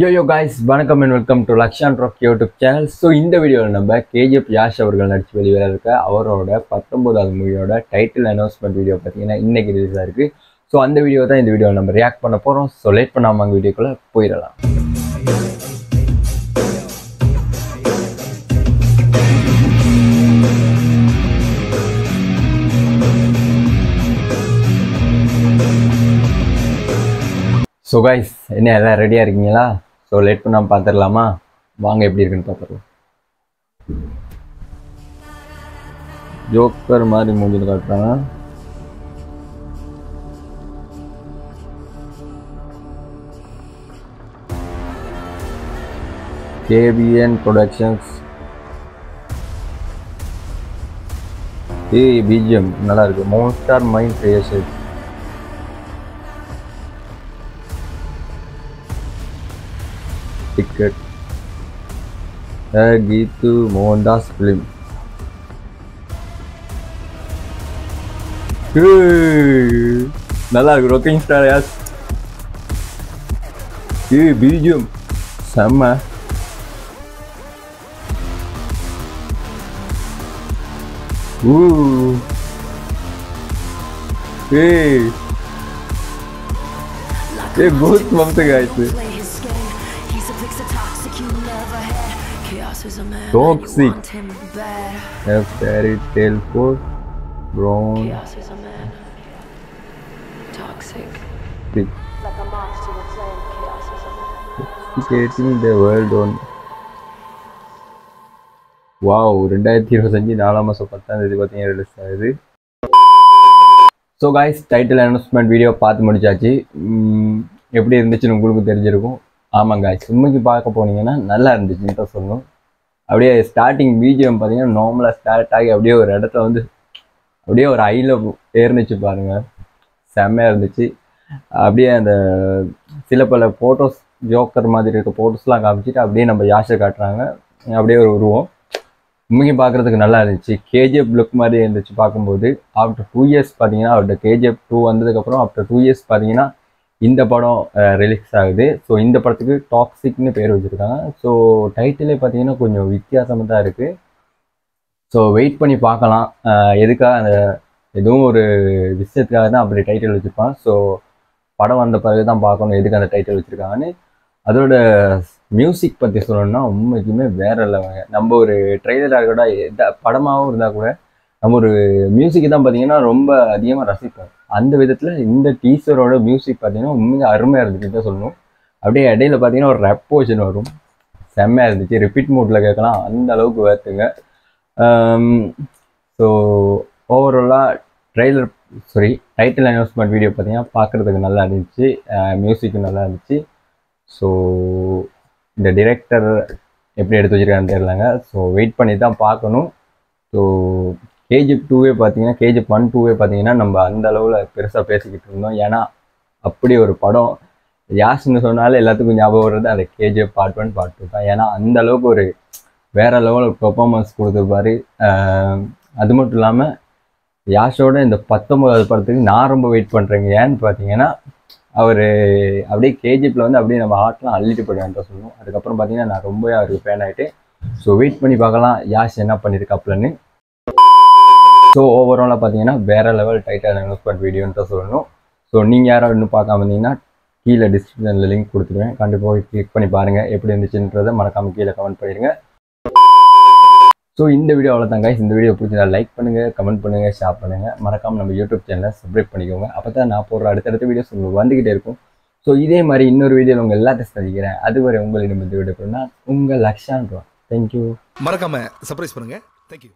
YoYo guys வணக்கம் and welcome to Lakshan rock YouTube channel so இந்த வீடியோவில் நம்ம கேஜிஎஃப் யாஷ் அவர்கள் நடித்து வெளிவர இருக்க அவரோட பத்தொம்போதாவது மூவியோட டைட்டில் அனௌன்ஸ்மெண்ட் வீடியோ பார்த்தீங்கன்னா இன்னைக்கு ரிலீஸ் ஆயிருக்கு. ஸோ அந்த வீடியோ தான் இந்த வீடியோவில் நம்ம ரியாக்ட் பண்ண போகிறோம் ஸோ லேட் பண்ணாமல் அங்கே வீடியோக்குள்ளே போயிடலாம். ஸோ காய்ஸ் என்ன எல்லாம் ரெடியாக இருக்கீங்களா? ஸோ லேட் பண்ணாமல் பார்த்துடலாமா? வாங்க எப்படி இருக்குன்னு பார்த்துடலாம். ஜோக்கர் மாதிரி மூஞ்சில் காட்டுறாங்க. கேபிஎன் ப்ரொடக்ஷன்ஸ் ஏ பிஜிஎம் நல்லா இருக்கு. மோஸ்டார் mind creation tiket eh gitu Mondas film nah nalar rocking star ya. Hei, bijum sama. Uh. Hei. Eh बहुत मस्त guys है toxic you never had. Chaos is a fairy tale for brown Chaos is a man. Toxic. stick Like a moth to the flame. Chaos is a man. sophisticating the world on wow ரெண்டாயிரத்தி இருபத்தஞ்சு நாலாம் மாதம் பத்தாம் தேதி பார்த்தீங்கன்னா release ஆகுது so guys title announcement video பார்த்து முடிச்சாச்சு எப்படி இருந்துச்சுன்னு உங்களுக்கு தெரிஞ்சிருக்கும் ஆமாங்க சிம்முக்கு பார்க்க போனீங்கன்னா நல்லா இருந்துச்சுன்னு தான் சொல்லணும். அப்படியே ஸ்டார்டிங் பிஜிஎம் பார்த்தீங்கன்னா நார்மலாக ஸ்டார்ட் ஆகி அப்படியே ஒரு இடத்துல வந்து அப்படியே ஒரு ஐயில் ஏறுனுச்சு பாருங்க. செம்மையாக இருந்துச்சு. அப்படியே அந்த சில பல ஃபோட்டோஸ் ஜோக்கர் மாதிரி இருக்க ஃபோட்டோஸ்லாம் காமிச்சிட்டு அப்படியே நம்ம யாஷை காட்டுறாங்க. அப்படியே ஒரு உருவம் உண்மைக்கு பார்க்குறதுக்கு நல்லா இருந்துச்சு. கேஜிஎஃப் லுக் மாதிரி இருந்துச்சு பார்க்கும்போது. ஆஃப்டர் டூ இயர்ஸ் பார்த்தீங்கன்னா அவர்கிட்ட கேஜிஎஃப் டூ வந்ததுக்கப்புறம் ஆஃப்டர் டூ இயர்ஸ் பார்த்தீங்கன்னா இந்த படம் ரிலீஸ் ஆகுது. ஸோ இந்த படத்துக்கு டாக்ஸிக்னு பேர் வச்சுருக்காங்க. ஸோ டைட்டிலே பார்த்தீங்கன்னா கொஞ்சம் வித்தியாசமாக தான் இருக்குது ஸோ வெயிட் பண்ணி பார்க்கலாம். எதுக்காக அந்த எதுவும் ஒரு விஷயத்துக்காக தான் அப்படி டைட்டில் வச்சுருப்பான் ஸோ படம் வந்த பிறகு தான் பார்க்கணும் எதுக்கு அந்த டைட்டில் வச்சுருக்காங்கன்னு. அதோட மியூசிக் பற்றி சொல்லணும்னா உண்மைக்குமே வேற லெவலுங்க நம்ம ஒரு ட்ரெய்லராக கூட எந்த படமாகவும் இருந்தால் கூட நம்ம ஒரு மியூசிக் தான் பார்த்தீங்கன்னா ரொம்ப அதிகமாக ரசிப்போம். அந்த விதத்தில் இந்த டீச்சரோட மியூசிக் பார்த்தீங்கன்னா உண்மையாக அருமையாக இருந்துச்சு தான் சொல்லணும். அப்படியே இடையில பார்த்தீங்கன்னா ஒரு ரெப் போர்ஷன் வரும். செம்மையாக இருந்துச்சு. ரிப்பீட் மூட்டில் கேட்கலாம். அந்த அளவுக்கு வேர்த்துங்க ஸோ ஓவராலாக trailer sorry title announcement video பார்த்தீங்கன்னா பார்க்குறதுக்கு நல்லா இருந்துச்சு. மியூசிக்கும் நல்லா இருந்துச்சு. ஸோ இந்த டிரெக்டர் எப்படி எடுத்து வச்சிருக்கான்னு தெரிலங்க ஸோ வெயிட் பண்ணி தான் பார்க்கணும். ஸோ கேஜி டூவே பார்த்தீங்கன்னா கேஜி ஒன் டூவே பார்த்தீங்கன்னா நம்ம அந்த அளவில் பெருசாக பேசிக்கிட்டு இருந்தோம். ஏன்னா அப்படி ஒரு படம் யாஸ்ன்னு சொன்னாலே எல்லாத்துக்கும் ஞாபகம் வர்றது அந்த KGF part one part two தான். ஏன்னா அந்த அளவுக்கு ஒரு வேற லெவலில் பெர்ஃபார்மன்ஸ் கொடுத்துருப்பாரு. அது மட்டும் இல்லாமல் யாஷோட இந்த பத்தொன்பதாவது படத்துக்கு நான் ரொம்ப வெயிட் பண்ணுறேங்க ஏன்னு பார்த்தீங்கன்னா அவர் அப்படியே கேஜிஎஃப்ல வந்து அப்படியே நம்ம ஹார்ட்லாம் அள்ளிட்டு போயிடுவேன் சொல்லுவோம். அதுக்கப்புறம் பார்த்தீங்கன்னா நான் ரொம்பவே அவருக்கு ஃபேன் ஆகிட்டு ஸோ வெயிட் பண்ணி பார்க்கலாம். யாஷ் என்ன பண்ணியிருக்காப்லன்னு ஸோ ஓவராலாக பார்த்தீங்கன்னா வேற லெவல் டைட்டான அனௌன்ஸ்மெண்ட் வீடியோன்ற சொல்லணும். ஸோ நீங்கள் யாரும் இன்னும் பார்க்காம இருந்தீங்கன்னா கீழே டிஸ்கிரிப்ஷனில் லிங்க் கொடுத்துருவேன் கண்டிப்பாக கிளிக் பண்ணி பாருங்கள் எப்படி இருந்துச்சுன்றதை மறக்காமல் கீழே கமெண்ட் பண்ணிடுங்க. ஸோ இந்த வீடியோ அவ்வளோதான் guys. இந்த வீடியோ பிடிச்சதா லைக் பண்ணுங்கள் கமெண்ட் பண்ணுங்கள் ஷேர் பண்ணுங்கள் மறக்காமல் நம்ம யூடியூப் சேனலை சப்ஸ்கிரைப் பண்ணிக்கோங்க. அப்போ தான் நான் போடுற அடுத்தடுத்த வீடியோஸ் உங்களுக்கு வந்துக்கிட்டே இருக்கும். ஸோ இதே மாதிரி இன்னொரு வீடியோவில் உங்கள் எல்லாத்தையும் சந்திக்கிறேன். அதுவரை உங்களிடம் இந்த வீடியோ நான் உங்கள் லக்ஷான் தேங்க்யூ மறக்காம சர்ப்ரைஸ் பண்ணுங்கள் தேங்க்யூ